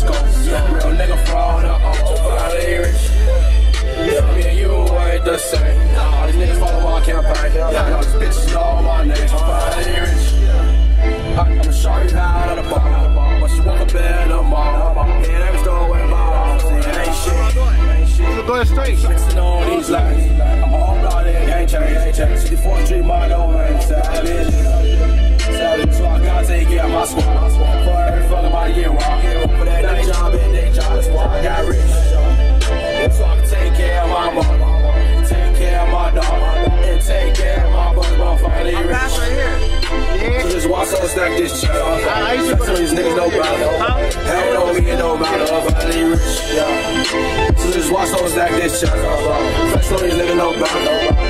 Cisco. Real nigga fraud, all out of here. Yeah, me and you ain't the same. Nah, these niggas follow our campaign. Yeah, all these bitches know my name. Out of here. I'ma show you how to ball. but you walk up in the mall, it ain't store where my ain't shit. Go ahead straight. I'm all blooded, ain't changed. stack this off. I used to niggas no problem. Hell no, me and no I rich, yeah. So just watch those stack this shit off. Flex on these niggas no problem.